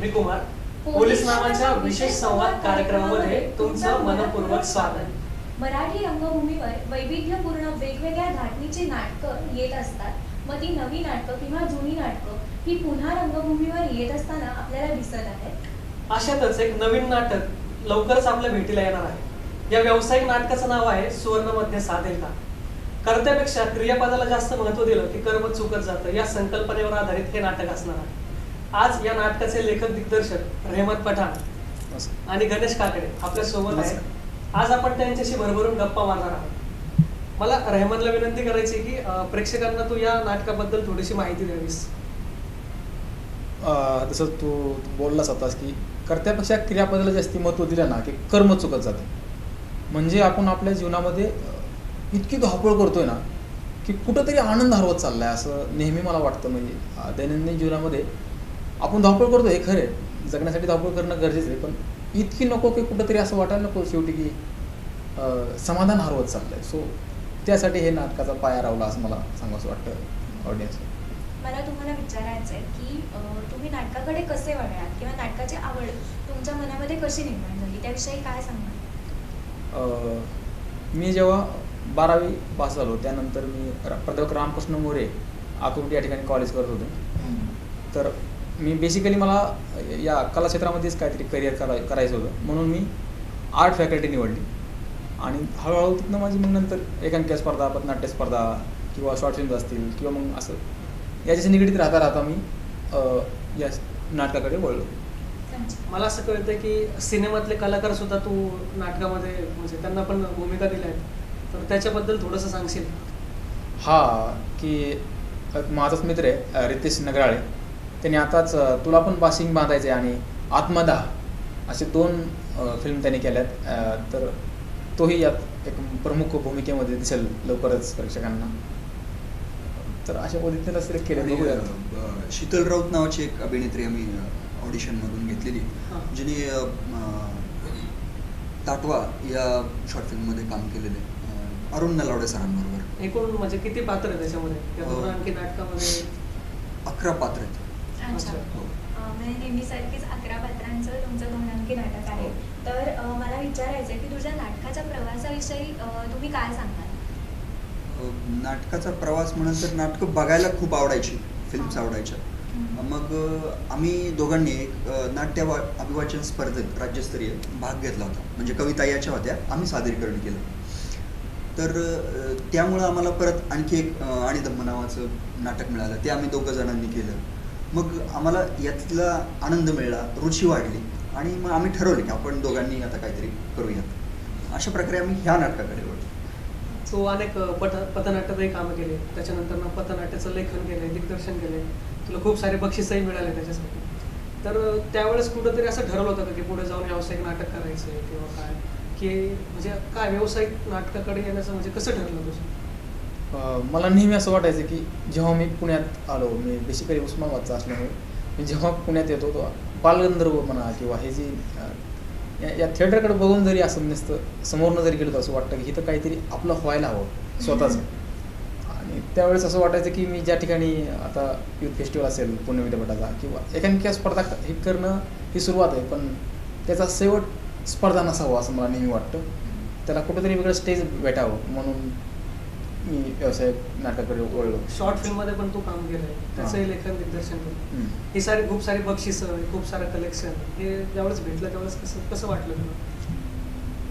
मी Kumar. Police नावाच्या विशेष संवाद कार्यक्रमामध्ये तुमचं मनपूर्वक स्वागत. मराठी रंगभूमीवर वैविध्यपूर्ण वेगवेगळ्या धाटणीची नाटकं येत असतात. मग ती नवी नाटकं किंवा जुनी नाटकं ही पुन्हा रंगभूमीवर येत असताना आपल्याला दिसत आहेत. अशातच एक नवीन नाटक लवकरच आपल्या भेटीला येणार आहे. या व्यावसायिक नाटकाचं नाव आहे सुवर्ण मध्य साधेल का कर्त्यापेक्षा क्रियापदाला जास्त महत्त्व दिलं की कर्म चुकत जातं या संकल्पनेवर आधारित हे नाटक असणार आहे. आज या नाटकाचे लेखक दिग्दर्शक रेहमत पठाण आणि गणेश काकडे आपल्यासोबत आहे आज आपण त्यांच्याशी भरभरून गप्पा मारणार आहोत. मला रेहमतला विनंती करायची की प्रेक्षकांना तू या नाटकाबद्दल थोडीशी माहिती द्यावीस. जसं तू बोललास होतास की कर्त्यापेक्षा क्रियापदाला जास्ती महत्त्व दिलं ना की कर्म चुकत जाते. म्हणजे आपण आपल्या जीवनामध्ये इतकी धावपळ करतोय ना की कुठंतरी आनंद हरवत चाललाय असं नेहमी मला वाटतं. म्हणजे दैनंदिन जीवनामध्ये आपण धावपळ करतो हे खरे जगण्यासाठी धावपळ करणं गरजेचं आहे पण इतकी नको की कुठंतरी असं वाटायला नको शेवटी की समाधान हरवत चाललंय. सो त्यासाठी हे नाटकाचा पाया रावला असं मला सांगावं वाटतं ऑडियन्स मला तुम्हाला विचारायचं आहे की तुम्ही नाटकाकडे कसे वळलात? किंवा नाटकाची आवड तुमच्या मनामध्ये कशी निर्माण झाली? त्याविषयी काय सांगा अ, मी जेव्हा बारावी पास झालो त्यानंतर मी प्राध्यापक रामकृष्ण मोरे आकुर्डी या ठिकाणी कॉलेज करत होतो. तर मी बेसिकली मला या कला क्षेत्रामध्येच काहीतरी करिअर करा करायचं होतं. म्हणून मी आर्ट फॅकल्टी निवडली. आणि हळूहळू तिथनं माझी मग नंतर एकांकिका स्पर्धा पथनाट्य स्पर्धा किंवा शॉर्ट फिल्म्स असतील किंवा मग असं याच्याशी निगडीत राहता राहता मी या नाटकाकडे वळलो. मला असं कळतं की सिनेमातले कलाकार सुद्धा तू नाटकामध्ये म्हणजे त्यांना पण भूमिका दिल्या आहेत तर त्याच्याबद्दल थोडंसं सांगशील? हा की माझाच मित्र आहे रितेश नगराळे. त्याने आताच तुला पण बाशिंग बांधायचे आणि आत्मदाह असे दोन फिल्म त्याने केल्यात. तर तोही यात एक प्रमुख भूमिकेमध्ये दिसेल लवकरच प्रेक्षकांना. तर अशा पद्धतीने सिलेक्ट केले शीतल राऊत नावाची एक अभिनेत्री आम्ही ऑडिशन मधून घेतलेली. जिने ताटवा या शॉर्ट फिल्ममध्ये काम केलेलं आहे. अरुण नलावडे सरांबरोबर. एकूण म्हणजे किती पात्र आहे त्याच्यामध्ये? अकरा पात्र आहेत. अच्छा हो. म्हणजे नेहमीसारखीच अकरा पात्रांचं तुमचं नाटक आहे. हो. तर मला विचारायचं आहे की तुझ्या नाटकाच्या प्रवासाविषयी तुम्ही काय सांगाल नाटकाचा प्रवास म्हणून तर नाटकं बघायला खूप आवडायची फिल्म्स आवडायच्या. मग आम्ही दोघांनी एक नाट्य अभिवाचन स्पर्धेत राज्यस्तरीय भाग घेतला होता. म्हणजे कविता याच्या होत्या आम्ही सादरीकरण केलं. तर त्यामुळं आम्हाला परत आणखी एक आणि दम्म नावाचं नाटक मिळालं. ते आम्ही दोघं जणांनी केलं. मग आम्हाला यातला आनंद मिळाला रुची वाढली आणि मग आम्ही ठरवलं की आपण दोघांनी आता काहीतरी करूयात. अशा प्रकारे आम्ही ह्या नाटकाकडे वळलो. सो अनेक पट पथ पथनाट्यातही कामं केले. त्याच्यानंतर ना पथनाट्याचं लेखन केलंय दिग्दर्शन केले तुला खूप सारे बक्षीसही मिळाले त्याच्यासाठी. तर त्यावेळेस कुठंतरी असं ठरवलं होतं का की पुढे जाऊन व्यावसायिक नाटक करायचं किंवा काय? की म्हणजे काय व्यावसायिक नाटकाकडे येण्याचं म्हणजे कसं ठरलं तुझं? मला नेहमी असं वाटायचं की जेव्हा मी पुण्यात आलो मी बेसिकली उस्मानाबादचा असल्यामुळे मी जेव्हा पुण्यात येतो तो बालगंधर्व म्हणा किंवा हे जी या- या थिएटरकडे बघून जरी असं नुसतं समोरनं जरी गेलो तर असं वाटतं की इथं काहीतरी आपलं व्हायला हवं स्वतःचं. आणि त्यावेळेस असं वाटायचं की मी ज्या ठिकाणी आता युथ फेस्टिवल असेल पुणे विद्यापीठाचा किंवा एकांकिका स्पर्धा हे करणं ही सुरुवात आहे पण त्याचा शेवट स्पर्धा नसावा असं मला नेहमी वाटतं. त्याला कुठेतरी वेगळं स्टेज भेटावं म्हणून मी व्यवसाय नाटकाकडे वळलो शॉर्ट फिल्ममध्ये पण तू काम केलंय. त्याचंही लेखन दिग्दर्शन केलं. ही सारी खूप सारी बक्षिसं खूप सारं कलेक्शन हे ज्यावेळेस भेटलं त्यावेळेस कसं कसं वाटलं तुला?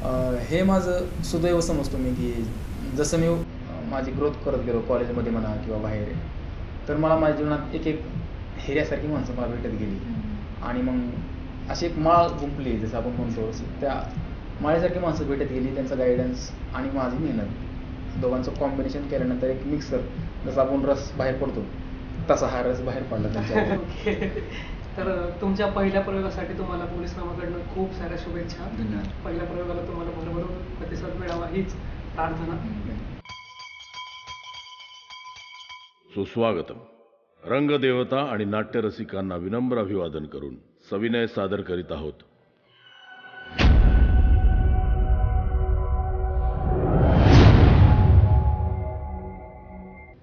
अं, हे माझं सुदैव समजतो मी की जसं मी माझी ग्रोथ करत गेलो कॉलेजमध्ये म्हणा किंवा बाहेर तर मला माझ्या जीवनात एक एक हेऱ्यासारखी माणसं मला भेटत गेली. आणि मग अशी एक माळ गुंपली जसं आपण म्हणतो त्या माळेसारखी माणसं भेटत गेली त्यांचा गायडन्स आणि माझी मेहनत. दोघांचं कॉम्बिनेशन केल्यानंतर एक मिक्सर जसं आपण रस बाहेर पडतो तसा हा रस बाहेर पडला. तर तुमच्या पहिल्या प्रयोगासाठी तुम्हाला पोलीस नामाकडनं खूप साऱ्या शुभेच्छा. धन्यवाद. पहिल्या प्रयोगाला तुम्हाला भरभरून प्रतिसाद मिळावा हीच प्रार्थना. सुस्वागतम. रंगदेवता आणि नाट्यरसिकांना विनम्र अभिवादन करून सविनय सादर करीत आहोत.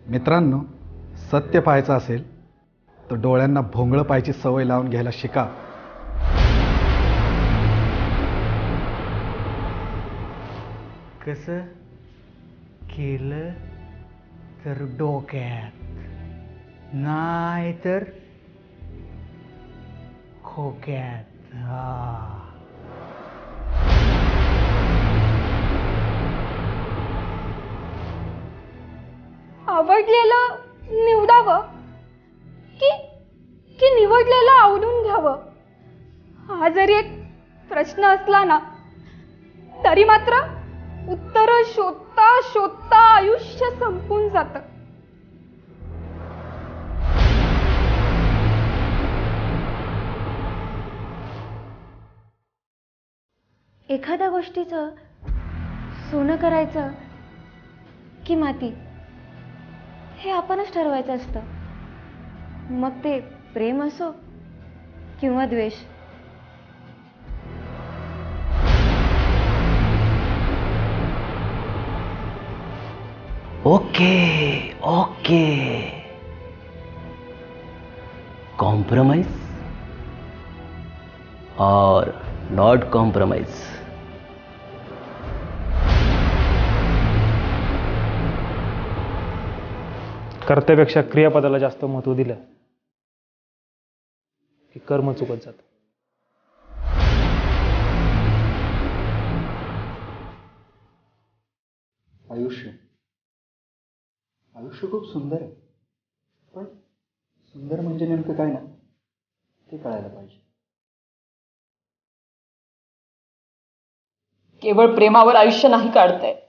मित्रांनो सत्य पाहायचं असेल तर डोळ्यांना भोंगळं पाहायची सवय लावून घ्यायला शिका. कसं केलं तर डोक्यात? नाही तर खोक्यात. हा. आवडलेलं निवडावं? की की निवडलेलं आवडून घ्यावं? हा जरी एक प्रश्न असला ना तरी मात्र उत्तर शोधता शोधता आयुष्य संपून जातं. एखाद्या गोष्टीचं सोनं करायचं की माती? हे आपणच ठरवायचं असतं. मग ते प्रेम असो किंवा द्वेष. Okay okay. Compromise or not compromise कर्त्यापेक्षा क्रियापदाला जास्त महत्त्व दिलं. की कर्म चुकत जात. आयुष्य. आयुष्य खूप सुंदर आहे. पण सुंदर म्हणजे नेमकं काय ना ते कळायला पाहिजे. केवळ प्रेमावर आयुष्य नाही काढता येत